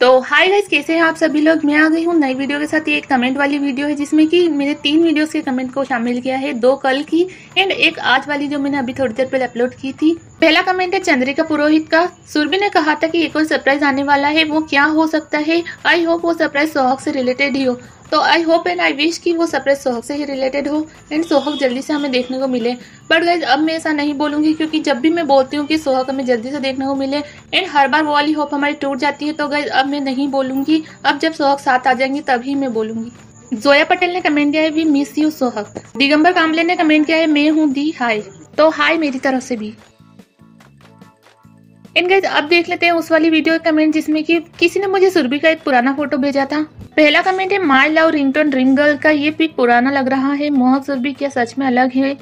तो hi guys कैसे हैं आप सभी लोग? मैं आ गई हूँ नई वीडियो के साथ। ये एक कमेंट वाली वीडियो है जिसमें कि मैंने तीन वीडियोस के कमेंट को शामिल किया है। दो कल की एंड एक आज वाली जो मैंने अभी थोड़ी देर पहले अपलोड की थी। पहला कमेंट है चंद्रिका पुरोहित का। सुरभि ने कहा था कि एक और सरप्राइज़ आने वाला है। वो क्या हो सकता है? आई होप वो सरप्राइज़ सोहक से रिलेटेड ही हो। तो I hope and I wish कि वो सरप्राइज़ सोहक से ही रिलेटेड हो। एंड सोहक जल्दी से हमें देखने को मिले। बट गाइज़ अब मैं ऐसा नहीं बोलूँगी क्योंकि जब भी मैं बोलती हूँ कि सोहक हमें जल्दी से देखने को मिले एंड हर बार वो वाली होप हमारी टूट जाती है तो गाइज़ अब मैं नहीं बोलूँगी। अब जब सोहक साथ आ जाएँगी, तभी मैं बोलूँगी। जोया पटेल ने कमेंट किया है we miss you Sohak Digambar Kamle ने कमेंट किया है, मैं हूँ दी हाय तो हाय मेरी तरफ़ से भी। एंड गाइज़ अब देख लेते हैं उस वाली वीडियो कमेंट जिसमें कि किसी ने मुझे सुरभि का एक पुराना फ़ोटो भेजा था। पहला कमेंट है my love ringtone dream girl का ये पिक पुराना लग रहा है। मोहक सुरभि क्या सच में अलग है?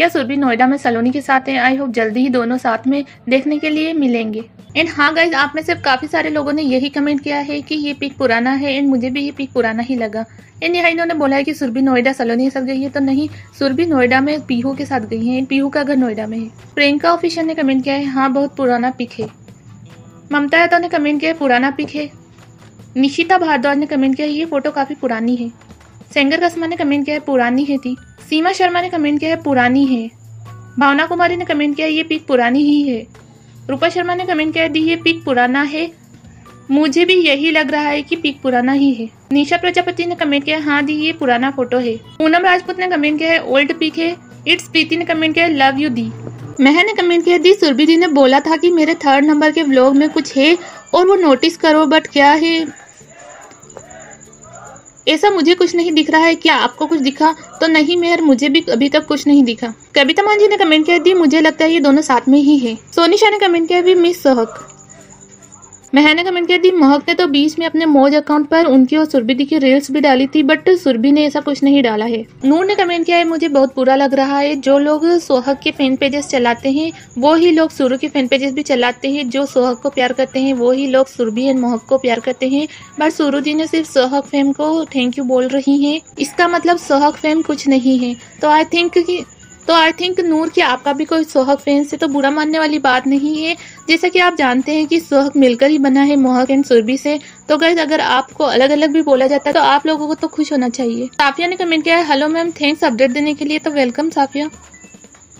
क्या सुरभि नोएडा में सलोनी के साथ है? आई होप जल्दी ही दोनों साथ में देखने के लिए मिलेंगे। एंड हाँ गाइज़ आप में से काफ़ी सारे लोगों ने यही कमेंट किया है कि ये पिक पुराना है एंड मुझे भी ये पिक पुराना ही लगा। एंड यहाँ इन्होंने बोला है कि सुरभि नोएडा, सलोनी के साथ गई है तो नहीं, सुरभि नोएडा में पीहू के साथ गई है। पीहू का घर नोएडा में है। प्रियंका ऑफिशियल ने कमेंट किया है हाँ बहुत पुराना पिक है। ममता यादव ने कमेंट किया है, पुराना पिक है। निशिता भारद्वाज ने कमेंट किया ये फ़ोटो काफ़ी पुरानी है। सेंगर कस्मा ने कमेंट किया है, पुरानी है थी। सीमा शर्मा ने कमेंट किया है, पुरानी है। भावना कुमारी ने कमेंट किया ये पिक पुरानी ही है। रूपा शर्मा ने कमेंट किया दी, ये पिक पुराना है। मुझे भी यही लग रहा है कि पिक पुराना ही है। निशा प्रजापति ने कमेंट किया हाँ दी, ये पुराना फ़ोटो है। पूनम राजपूत ने कमेंट किया है, ओल्ड पिक है। इट्स प्रीति ने कमेंट किया लव यू, दी। महर ने कमेंट किया दी, सुरभि दी ने बोला था कि मेरे थर्ड नंबर के व्लॉग में कुछ है और वो नोटिस करो, बट क्या है? ऐसा मुझे कुछ नहीं दिख रहा है। क्या आपको कुछ दिखा? तो नहीं मेहर, मुझे भी अभी तक कुछ नहीं दिखा। कविता मांझी ने कमेंट किया दी, मुझे लगता है ये दोनों साथ में ही है। सोनिशा ने कमेंट किया भी मिस सहक। महर ने कमेंट किया थी महक ने तो बीच में अपने मौज अकाउंट पर उनकी और सुरभि की रील्स भी डाली थी बट सुरभि ने ऐसा कुछ नहीं डाला है। नूर ने कमेंट किया है, मुझे बहुत बुरा लग रहा है, जो लोग सोहक के फ़ैन पेजेस चलाते हैं, वो ही लोग सुरु के फ़ैन पेजेस भी चलाते हैं, जो सोहक को प्यार करते हैं, वो ही लोग सुरभि एंड मोहक को प्यार करते हैं बट सुरु जी ने सिर्फ़ सोहक फैम को थैंक यू बोल रही है। इसका मतलब सोहक फैम कुछ नहीं है। तो आई थिंक की तो आई थिंक नूर कि आपका भी कोई सोहक फ़ैन से तो बुरा मानने वाली बात नहीं है। जैसा कि आप जानते हैं कि सोहक मिलकर ही बना है मोहक एंड सुरभि से। तो गैस अगर आपको अलग अलग भी बोला जाता है तो आप लोगों को तो खुश होना चाहिए। साफिया ने कमेंट किया है हेलो मैम थैंक्स अपडेट देने के लिए तो वेलकम साफिया.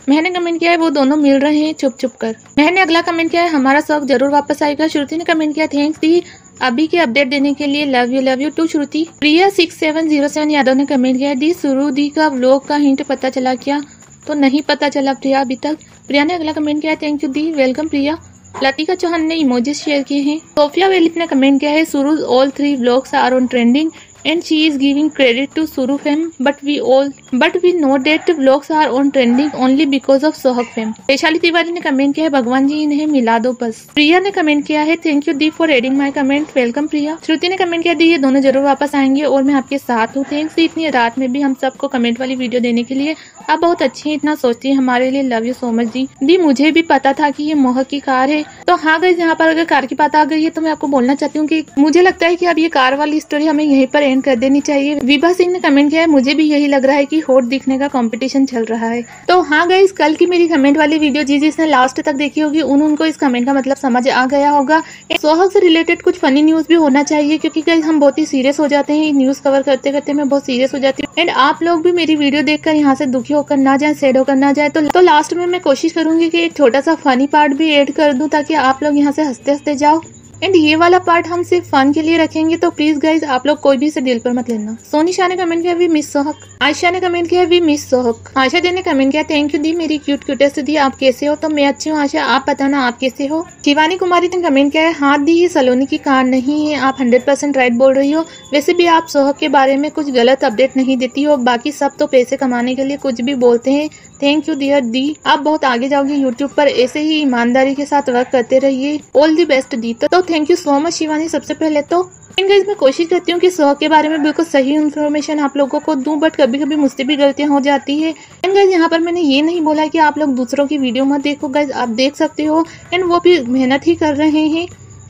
मैंने कमेंट किया है, वो दोनों मिल रहे हैं चुप चुप कर। मैंने अगला कमेंट किया है, हमारा शौक ज़रूर वापस आएगा। श्रुति ने कमेंट किया थैंक्स दी अभी के अपडेट देने के लिए love you love you too Shruti. Priya six seven zero seven Yadav ने कमेंट किया दी सुरु दी का व्लॉग का हिंट पता चला क्या? तो नहीं पता चला प्रिया अभी तक। प्रिया ने अगला कमेंट किया थैंक यू दी वेलकम प्रिया. लतिका चौहान ने इमोजेस शेयर किए हैं। सोफिया वेलिप ने कमेंट किया है Suruj all three blogs are on trending and she is giving credit to Suru fam, but we all, but we know that vlogs are on trending only because of Sohak fam. Vaishali Tiwari ने comment किया है, भगवान जी इन्हें मिला दो बस। प्रिया ने comment किया है thank you the for adding my comment welcome Priya. Shruti ने कमेंट किया दी ये दोनों ज़रूर वापस आएँगे और मैं आपके साथ हूँ। थैंक्स इतनी रात में भी हम सबको कमेंट वाली वीडियो देने के लिए। आप बहुत अच्छी है, इतना सोचती है हमारे लिए। लव यू सो मच दी दी, मुझे भी पता था कि ये मोहक की कार है। तो हाँ गई यहाँ पर अगर कार की बात आ गई है तो मैं आपको बोलना चाहती हूँ कि मुझे लगता है कि अब ये कार वाली स्टोरी हमें यहीं पर एंड कर देनी चाहिए। विभा सिंह ने कमेंट किया है मुझे भी यही लग रहा है कि होट दिखने का कंपटीशन चल रहा है। तो हाँ गई कल की मेरी कमेंट वाली वीडियो जी जिसने लास्ट तक देखी होगी उन उनको इस कमेंट का मतलब समझ आ गया होगा। सोहग से रिलेटेड कुछ फनी न्यूज़ भी होना चाहिए क्योंकि गई हम बहुत ही सीरियस हो जाते हैं न्यूज़ कवर करते करते मैं बहुत सीरियस हो जाती हूँ। एंड आप लोग भी मेरी वीडियो देखकर यहाँ से दुखी होकर ना जाए सेड होकर ना जाए तो, तो लास्ट में मैं कोशिश करूँगी कि एक छोटा सा फनी पार्ट भी एड कर दूँ ताकि आप लोग यहाँ से हँसते हँसते जाओ। एंड ये वाला पार्ट हम सिर्फ़ फन के लिए रखेंगे तो प्लीज़ गाइज़ आप लोग कोई भी इसे दिल पर मत लेना। सोनी शाह ने कमेंट किया वी मिस सोहक आयशा ने कमेंट किया वी मिस सोहक आयशा दी ने कमेंट किया थैंक यू दी मेरी क्यूट क्यूटेस्ट दी आप कैसे हो? तो मैं अच्छी हूँ आशा आप बताना आप कैसे हो? शिवानी कुमारी ने कमेंट किया है हाथ दी ये सलोनी की कार नहीं है, आप हंड्रेड परसेंट राइट बोल रही हो। वैसे भी आप सोहक के बारे में कुछ गलत अपडेट नहीं देती हो, बाकी सब तो पैसे कमाने के लिए कुछ भी बोलते हैं। थैंक यू डियर दी आप बहुत आगे जाओगे यूट्यूब पर, ऐसे ही ईमानदारी के साथ वर्क करते रहिए। ऑल दी बेस्ट दी तो thank you so much Shivani सबसे पहले तो। गाइज़ मैं कोशिश करती हूँ कि सौ के बारे में बिल्कुल सही इन्फॉर्मेशन आप लोगों को दूँ बट कभी कभी मुझसे भी गलतियाँ हो जाती है। एंड यहाँ पर मैंने ये नहीं बोला कि आप लोग दूसरों की वीडियो मत देखो गाइज़ आप देख सकते हो। एंड वो भी मेहनत ही कर रहे हैं।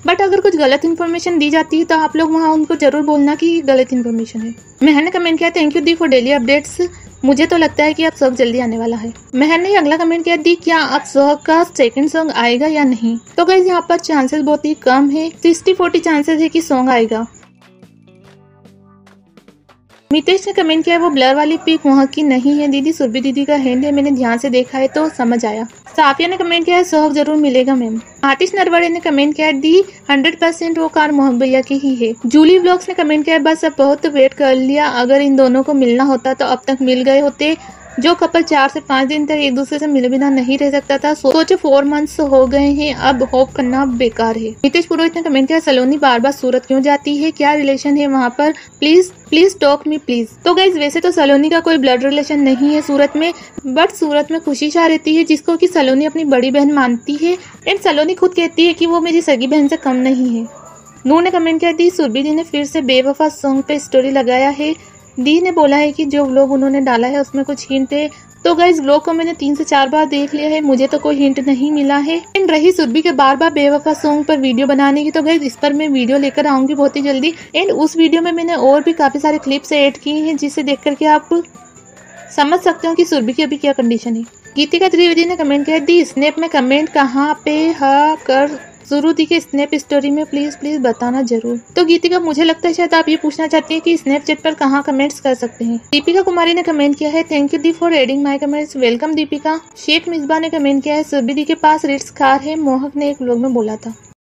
बट अगर कुछ गलत इन्फॉर्मेशन दी जाती है तो आप लोग वहाँ उनको ज़रूर बोलना कि गलत इन्फॉर्मेशन है। मैंने कमेंट किया थैंक यू दी फॉर डेली अपडेट्स मुझे तो लगता है कि अब सॉन्ग जल्दी आने वाला है। मेहर ने अगला कमेंट किया, दी, क्या अब सॉन्ग का सेकंड सॉन्ग आएगा या नहीं? तो गई यहाँ पर चांसेस बहुत ही कम है। सिक्सटी फोर्टी चांसेस है कि सॉन्ग आएगा। मितेश ने कमेंट किया, वो ब्लर वाली पिक वहाँ की नहीं है। दीदी, सुरभि दीदी का हैंड है। मैंने ध्यान से देखा है तो समझ आया। साफिया ने कमेंट किया सहक ज़रूर मिलेगा मैम आतिश नरवड़े ने कमेंट किया दी हंड्रेड परसेंट वो कार मोहम्मद भैया की ही है. जूली ब्लॉग्स ने कमेंट किया बस अब बहुत वेट कर लिया, अगर इन दोनों को मिलना होता तो अब तक मिल गए होते जो कपल चार से पाँच दिन तक एक दूसरे से मिले बिना नहीं रह सकता था, सोचो फोर मंथ्स हो गए हैं, अब होप करना बेकार है। नीतीश पुरोहित ने कमेंट किया, सलोनी बार बार सूरत क्यों जाती है? क्या रिलेशन है वहाँ पर? Please please talk me please तो गाइज़ वैसे तो सलोनी का कोई ब्लड रिलेशन नहीं है सूरत में बट सूरत में खुशी शाह रहती है जिसको कि सलोनी अपनी बड़ी बहन मानती है। एंड सलोनी खुद कहती है कि वो मेरी सगी बहन से कम नहीं है। नूर ने कमेंट किया थी सुरभि दी ने फिर से बेवफा सॉन्ग पे स्टोरी लगाया है। दी ने बोला है कि जो व्लॉग उन्होंने डाला है, उसमें कुछ हिंट है। तो गाइज़ व्लॉग को मैंने तीन से चार बार देख लिया है, मुझे तो कोई हिंट नहीं मिला है। एंड रही सुरभि के बार बार बेवफा सॉन्ग पर वीडियो बनाने की तो गाइज़ इस पर मैं वीडियो लेकर आऊँगी बहुत ही जल्दी। एंड उस वीडियो में मैंने और भी काफ़ी सारे क्लिप्स ऐड किए हैं, जिसे देख करके आप समझ सकते हो कि सुरभि की अभी क्या कंडीशन है। गीतिका त्रिवेदी ने कमेंट किया दी स्नैप में कमेंट कहाँ पे हा? कर ज़रूर दिखे स्नैप स्टोरी में प्लीज़ प्लीज़ बताना ज़रूर। तो गीतिका, मुझे लगता है शायद आप ये पूछना चाहती है की स्नैपचैट पर कहाँ कमेंट्स कर सकते हैं। दीपिका कुमारी ने कमेंट किया है thank you the for adding my comments welcome Deepika. Sheikh Misba ने कमेंट किया है सुबीदी के पास रिट्स कार है। मोहक ने एक लोग में बोला था।